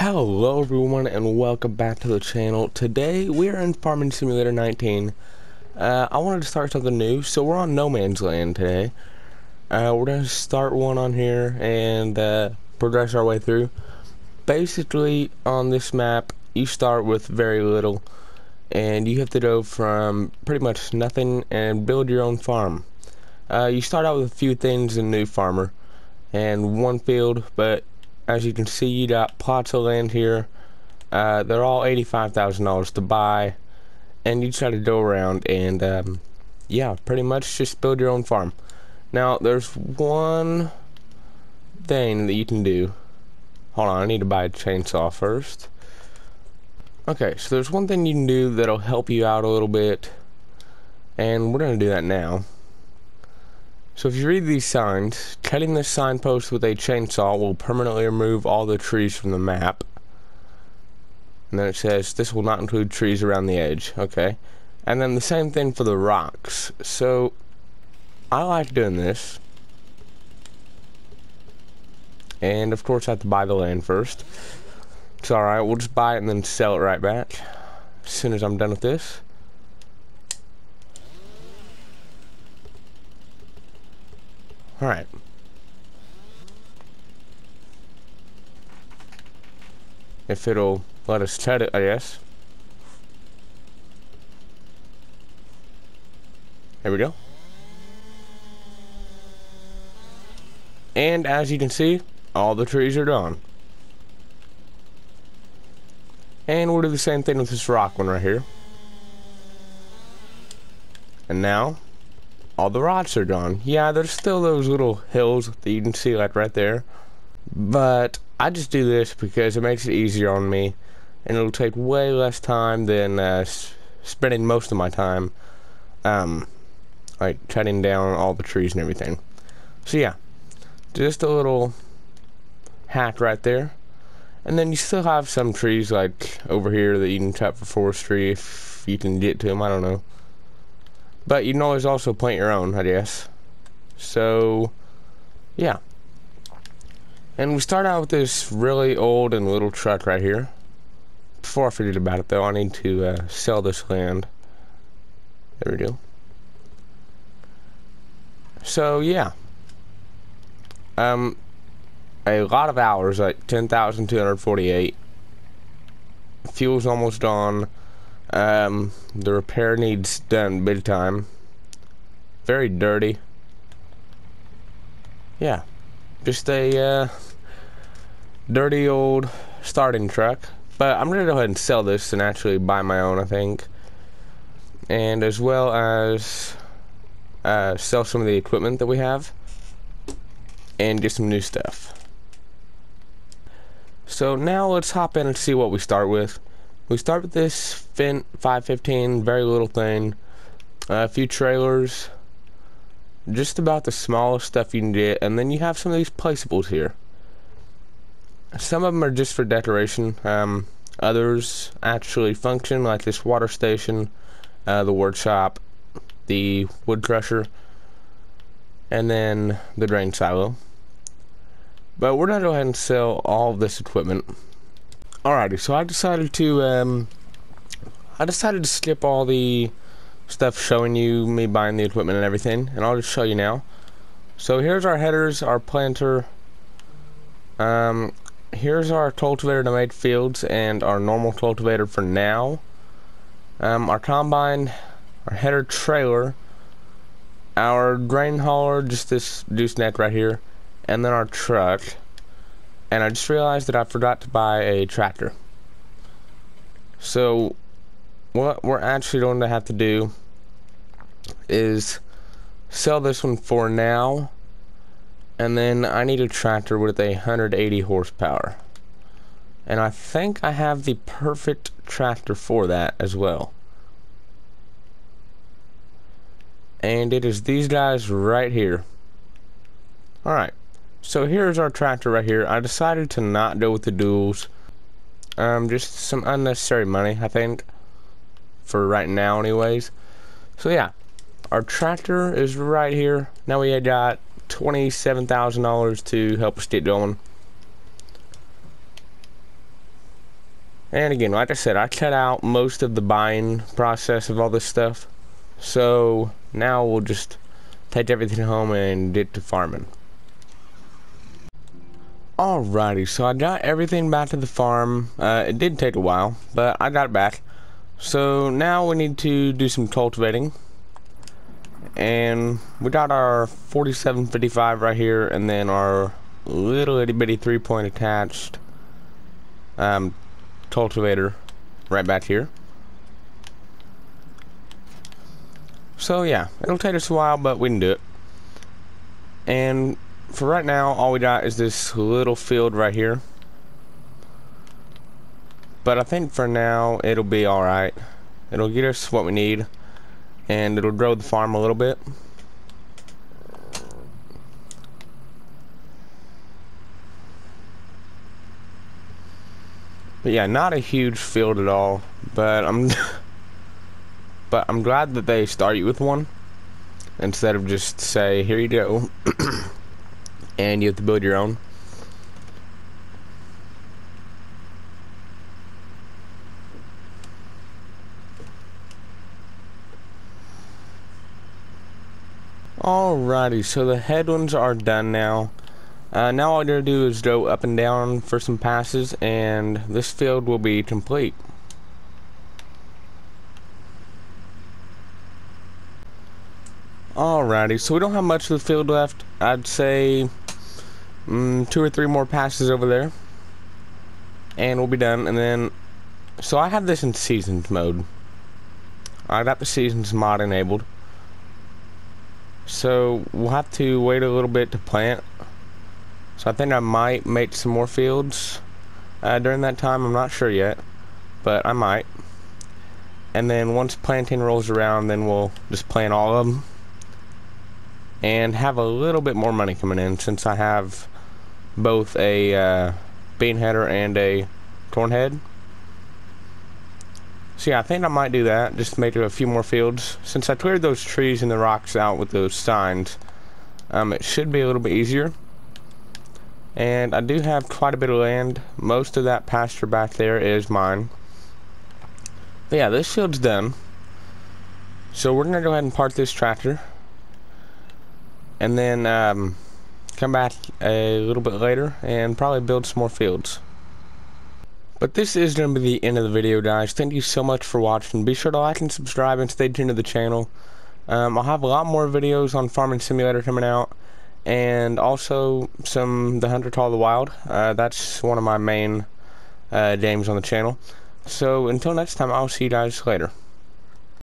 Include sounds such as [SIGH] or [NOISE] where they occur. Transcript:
Hello everyone and welcome back to the channel. Today we are in Farming Simulator 19. Uh, I wanted to start something new, so we're on No Man's Land today. Uh, we're going to start one on here and uh, progress our way through. Basically, on this map, you start with very little, and you have to go from pretty much nothing and build your own farm. Uh, you start out with a few things in New Farmer, and one field, but as you can see, you got plots of land here. Uh, they're all $85,000 to buy. And you try to go around and, um, yeah, pretty much just build your own farm. Now, there's one thing that you can do. Hold on, I need to buy a chainsaw first. Okay, so there's one thing you can do that'll help you out a little bit. And we're going to do that now. So if you read these signs, cutting this signpost with a chainsaw will permanently remove all the trees from the map. And then it says, this will not include trees around the edge. Okay. And then the same thing for the rocks. So, I like doing this. And of course I have to buy the land first. It's alright, we'll just buy it and then sell it right back. As soon as I'm done with this. Alright. If it'll let us chat it, I guess. There we go. And as you can see, all the trees are gone. And we'll do the same thing with this rock one right here. And now, all the rocks are gone. Yeah, there's still those little hills that you can see like right there. But I just do this because it makes it easier on me. And it'll take way less time than uh, spending most of my time um, like cutting down all the trees and everything. So yeah, just a little hack right there. And then you still have some trees like over here that you can cut for forestry if you can get to them. I don't know. But you can always also plant your own, I guess. So, yeah. And we start out with this really old and little truck right here. Before I forget about it, though, I need to uh, sell this land. There we go. So, yeah. Um, a lot of hours, like 10,248. Fuel's almost on. Um, the repair needs done big time. Very dirty. Yeah. Just a uh, dirty old starting truck. But I'm to go ahead and sell this and actually buy my own, I think. And as well as uh, sell some of the equipment that we have. And get some new stuff. So now let's hop in and see what we start with. We start with this Fendt 515, very little thing. Uh, a few trailers. Just about the smallest stuff you can get. And then you have some of these placeables here. Some of them are just for decoration. Um, others actually function, like this water station, uh, the workshop, the wood crusher, and then the drain silo. But we're going to go ahead and sell all this equipment. Alrighty, so I decided to, um, I decided to skip all the stuff showing you me buying the equipment and everything, and I'll just show you now. So here's our headers, our planter, um, here's our cultivator to make fields, and our normal cultivator for now. Um, our combine, our header trailer, our grain hauler, just this gooseneck right here, and then our truck and I just realized that I forgot to buy a tractor. So, what we're actually going to have to do is sell this one for now, and then I need a tractor with a 180 horsepower. And I think I have the perfect tractor for that as well. And it is these guys right here. Alright. So here's our tractor right here. I decided to not go with the duals. Um, just some unnecessary money, I think. For right now, anyways. So yeah, our tractor is right here. Now we had got $27,000 to help us get going. And again, like I said, I cut out most of the buying process of all this stuff. So now we'll just take everything home and get to farming. Alrighty, so I got everything back to the farm. Uh, it did take a while, but I got it back. So now we need to do some cultivating. And we got our 4755 right here, and then our little itty bitty three point attached um, cultivator right back here. So yeah, it'll take us a while, but we can do it. And for right now, all we got is this little field right here. But I think for now, it'll be alright. It'll get us what we need. And it'll grow the farm a little bit. But yeah, not a huge field at all. But I'm... [LAUGHS] but I'm glad that they start you with one. Instead of just say, here you go. [CLEARS THROAT] and you have to build your own. Alrighty, so the head ones are done now. Uh, now all I gotta do is go up and down for some passes, and this field will be complete. Alrighty, so we don't have much of the field left. I'd say mm, two or three more passes over there. And we'll be done. And then, so I have this in seasons mode. I got the seasons mod enabled. So we'll have to wait a little bit to plant. So I think I might make some more fields uh, during that time. I'm not sure yet, but I might. And then once planting rolls around, then we'll just plant all of them and have a little bit more money coming in since I have both a uh, bean header and a corn head. So yeah, I think I might do that, just make a few more fields. Since I cleared those trees and the rocks out with those signs, um, it should be a little bit easier. And I do have quite a bit of land. Most of that pasture back there is mine. But yeah, this field's done. So we're going to go ahead and park this tractor and then um, come back a little bit later and probably build some more fields. But this is going to be the end of the video, guys. Thank you so much for watching. Be sure to like and subscribe and stay tuned to the channel. Um, I'll have a lot more videos on Farming Simulator coming out. And also some The Hunter Call of the Wild. Uh, that's one of my main uh, games on the channel. So until next time, I'll see you guys later.